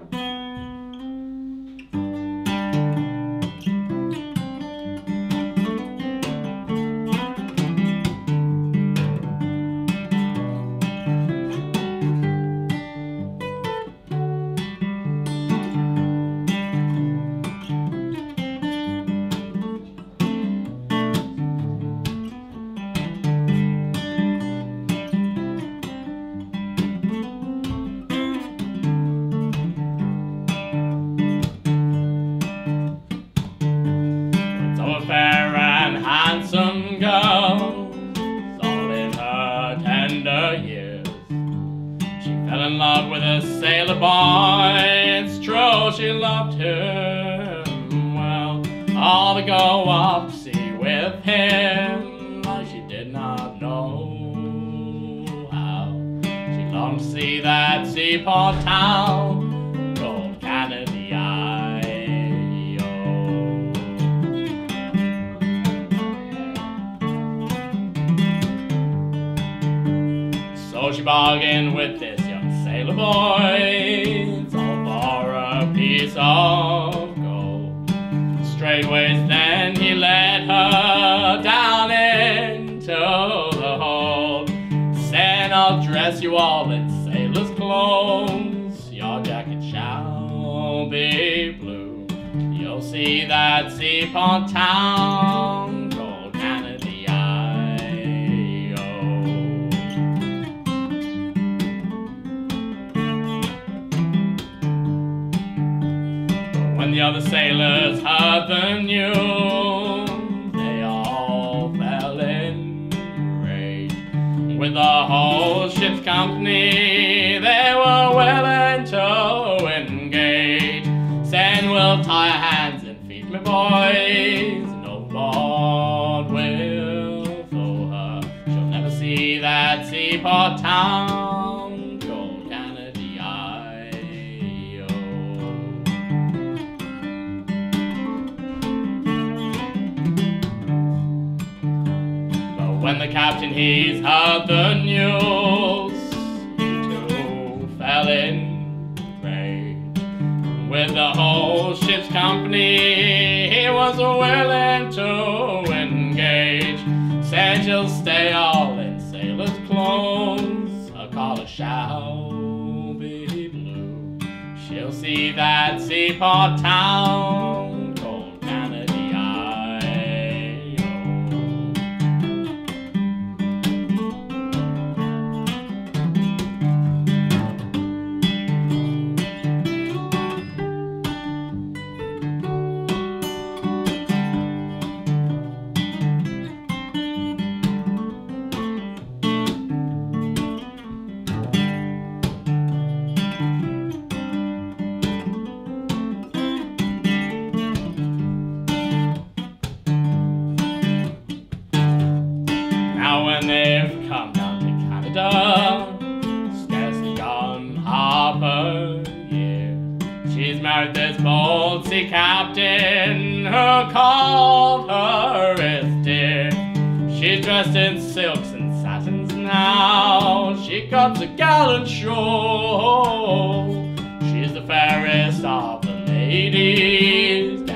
Música in love with a sailor boy, it's true she loved him well. All to go to sea with him, but she did not know how. She longed to see that seaport town, called Canada. So she bargained with this young sailor boy, it's all for a piece of gold. Straightways then he led her down into the hold, saying, I'll dress you all in sailor's clothes, your jacket shall be blue. You'll see that seaport town The other sailors heard the news, they all fell in rage. With the whole ship's company, they were willing to engage. Saying, we'll tie our hands and feet, my boys. No board will throw her. She'll never see that seaport town when the captain he's heard the news, he too fell in. With the whole ship's company, he was willing to engage. Said she'll stay all in sailor's clothes, her collar shall be blue. She'll see that seaport town Canada, scarcely gone half a year. She's married this bold sea captain who called her his dear. She's dressed in silks and satins now. She comes a gallant show. She's the fairest of the ladies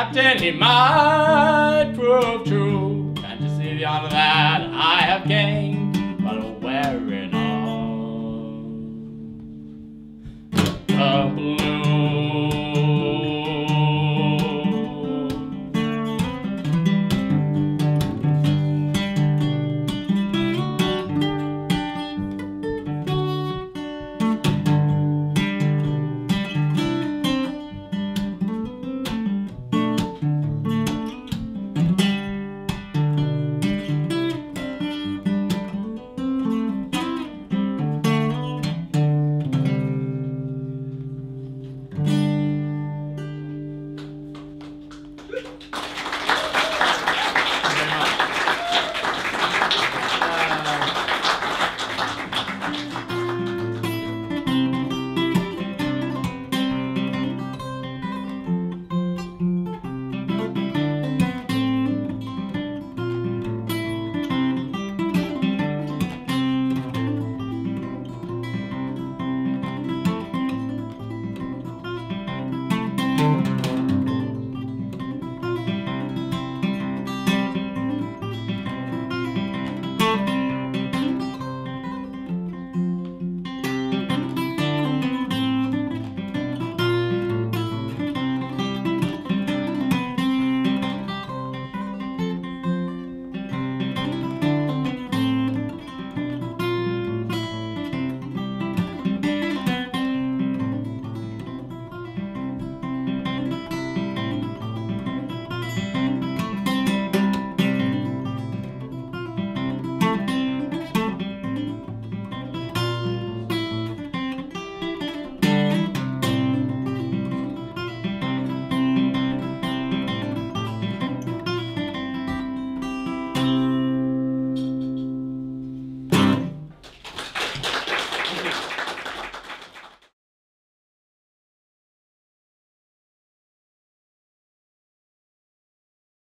captain, he might prove true. Can't you see the honor that I have gained by wearing on the blue?